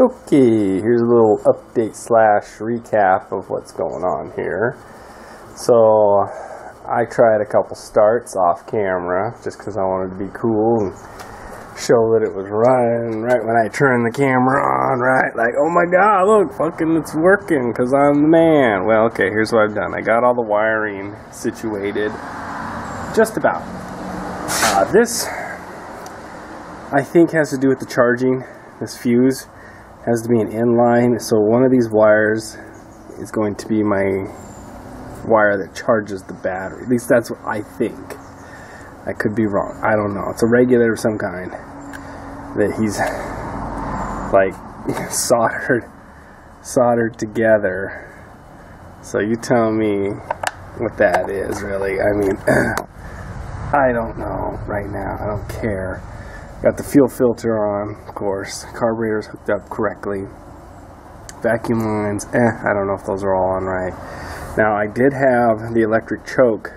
Okay, here's a little update slash recap of what's going on here. So, I tried a couple starts off camera just because I wanted to be cool and show that it was running right when I turned the camera on, right? Like, oh my god, look, fucking it's working because I'm the man. Well, okay, here's what I've done I got all the wiring situated just about. Uh, this, I think, has to do with the charging. This fuse has to be an inline, so one of these wires is going to be my wire that charges the battery. At least that's what I think. I could be wrong. I don't know. It's a regulator of some kind that he's like soldered soldered together. So you tell me what that is really. I mean I don't know right now. I don't care. Got the fuel filter on, of course. Carburetor's hooked up correctly. Vacuum lines, eh, I don't know if those are all on right. Now, I did have the electric choke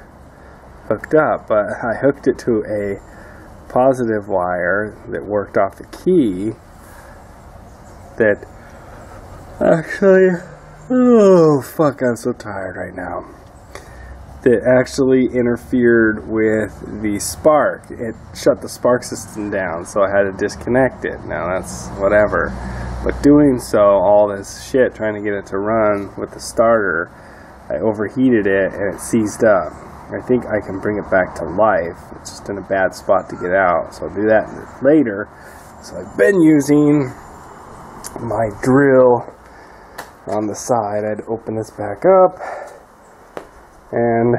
hooked up, but I hooked it to a positive wire that worked off the key that actually, oh, fuck, I'm so tired right now that actually interfered with the spark. It shut the spark system down, so I had to disconnect it. Now that's whatever. But doing so, all this shit trying to get it to run with the starter, I overheated it and it seized up. I think I can bring it back to life. It's just in a bad spot to get out, so I'll do that later. So I've been using my drill on the side. I'd open this back up and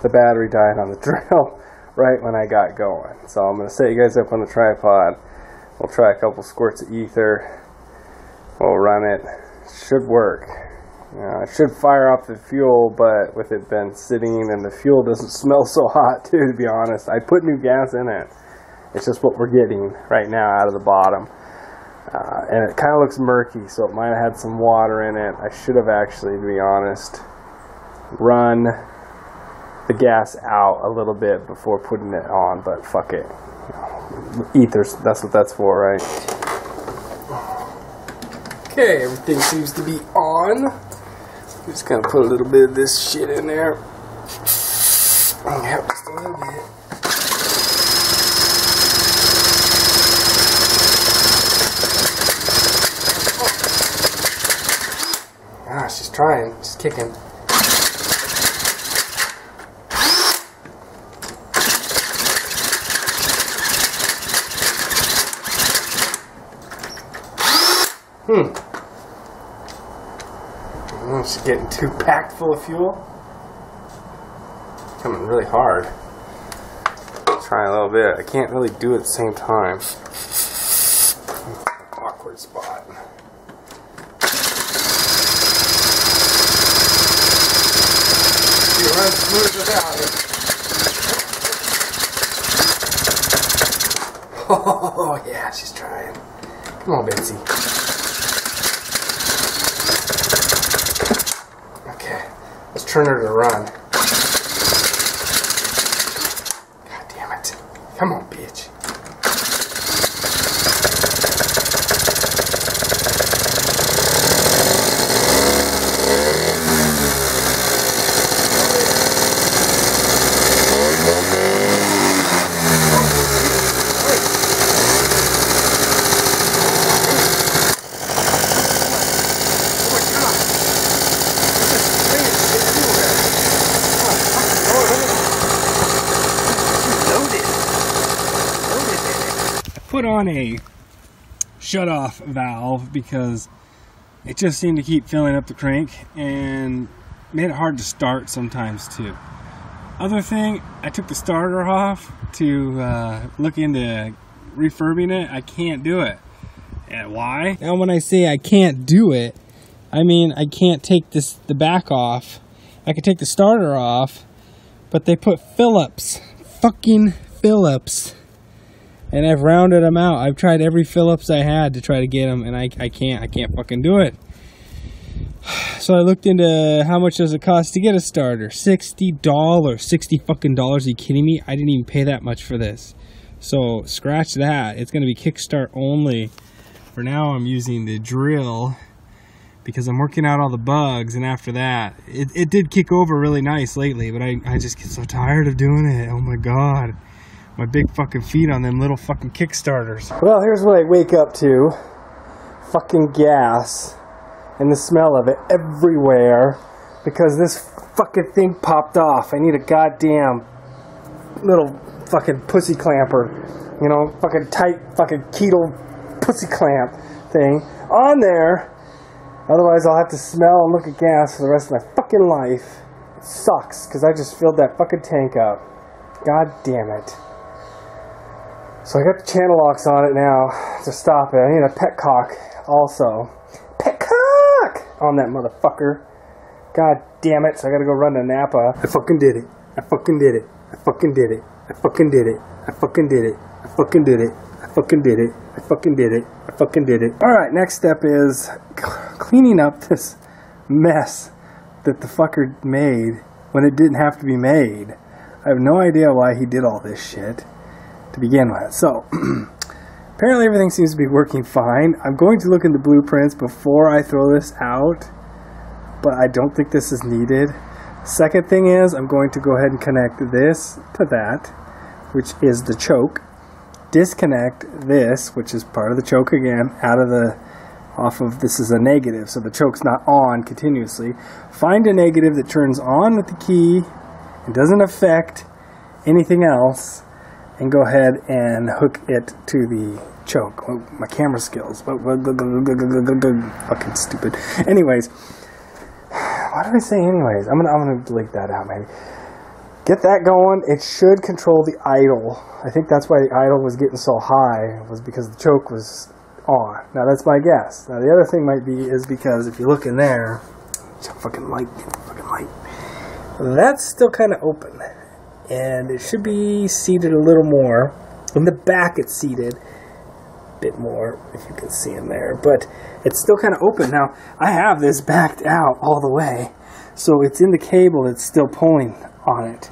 the battery died on the drill right when I got going. So I'm going to set you guys up on the tripod. We'll try a couple squirts of ether. We'll run it. Should work. Know, it should fire off the fuel, but with it been sitting and the fuel doesn't smell so hot too, to be honest. I put new gas in it. It's just what we're getting right now out of the bottom. Uh, and it kind of looks murky, so it might have had some water in it. I should have actually, to be honest, run the gas out a little bit before putting it on, but fuck it. Ethers, that's what that's for, right? Okay, everything seems to be on. Just gonna put a little bit of this shit in there. Yep, just a little bit. She's trying. She's kicking. Oh, she's getting too packed full of fuel. Coming really hard. Try a little bit. I can't really do it at the same time. Awkward spot. You run smooth without it. Oh yeah, she's trying. Come on, Betsy. Okay, let's turn her to run. God damn it. Come on, bitch. Oh my god. There's just spraying shit everywhere. Oh, fucking Lord, look at it. She's loaded. Loaded, baby. I put on a shut off valve because it just seemed to keep filling up the crank and made it hard to start sometimes too. Other thing, I took the starter off to uh, look into refurbing it. I can't do it. And why? Now, when I say I can't do it, I mean I can't take this the back off. I could take the starter off, but they put Phillips, fucking Phillips, and I've rounded them out. I've tried every Phillips I had to try to get them, and I I can't I can't fucking do it. So I looked into how much does it cost to get a starter? Sixty dollars, sixty fucking dollars. Are you kidding me? I didn't even pay that much for this. So scratch that. It's going to be kickstart only. For now, I'm using the drill because I'm working out all the bugs. And after that, it, it did kick over really nice lately, but I, I just get so tired of doing it. Oh my God. My big fucking feet on them little fucking kickstarters. Well, here's what I wake up to fucking gas and the smell of it everywhere because this fucking thing popped off. I need a goddamn little fucking pussy clamper, you know, fucking tight fucking keto pussy clamp thing on there. Otherwise, I'll have to smell and look at gas for the rest of my fucking life. It sucks because I just filled that fucking tank up. God damn it. So I got the channel locks on it now to stop it. I need a petcock also. Petcock on that motherfucker. God damn it. So I gotta go run to Napa. I fucking did it. I fucking did it. I fucking did it. I fucking did it. I fucking did it. I fucking did it. I fucking did it. I fucking did it. I fucking did it. Alright, next step is cleaning up this mess that the fucker made when it didn't have to be made. I have no idea why he did all this shit to begin with. So, apparently everything seems to be working fine. I'm going to look into blueprints before I throw this out but I don't think this is needed. Second thing is I'm going to go ahead and connect this to that, which is the choke. Disconnect this, which is part of the choke again, out of the off of this is a negative, so the choke's not on continuously. Find a negative that turns on with the key and doesn't affect anything else, and go ahead and hook it to the choke. Oh, my camera skills. Fucking stupid. Anyways, why did I say anyways? I'm gonna I'm gonna delete that out maybe. Get that going. It should control the idle. I think that's why the idle was getting so high was because the choke was on. Now that's my guess. Now the other thing might be is because if you look in there, fucking light, fucking light. That's still kind of open, and it should be seated a little more. In the back, it's seated a bit more, if you can see in there. But it's still kind of open. Now, I have this backed out all the way. So it's in the cable that's still pulling on it.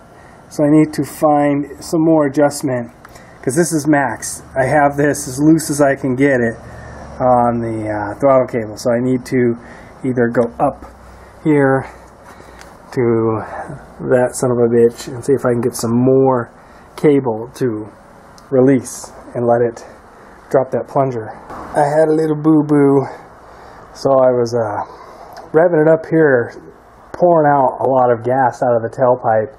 So I need to find some more adjustment. Because this is max. I have this as loose as I can get it on the uh, throttle cable. So I need to either go up here to that son of a bitch and see if I can get some more cable to release and let it drop that plunger. I had a little boo-boo, so I was uh, revving it up here, pouring out a lot of gas out of the tailpipe,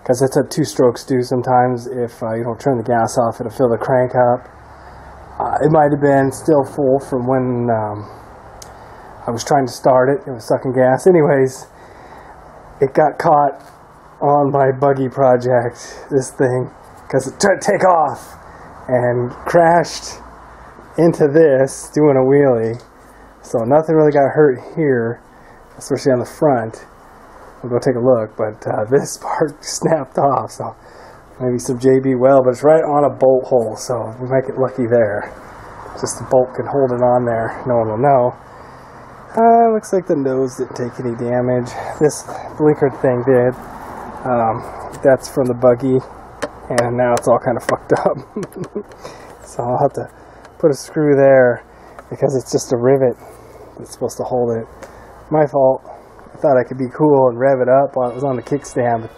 because that's what two strokes do sometimes. If uh, you don't turn the gas off, it'll fill the crank up. Uh, it might have been still full from when um, I was trying to start it. It was sucking gas. Anyways, it got caught on my buggy project, this thing, because it tried to take off and crashed into this doing a wheelie. So nothing really got hurt here, especially on the front. We'll go take a look, but uh, this part snapped off, so maybe some JB Weld, but it's right on a bolt hole, so we might get lucky there. Just the bolt can hold it on there, no one will know. Uh, looks like the nose didn't take any damage. This blinker thing did. Um, that's from the buggy, and now it's all kind of fucked up. so I'll have to put a screw there because it's just a rivet that's supposed to hold it. My fault. I thought I could be cool and rev it up while it was on the kickstand.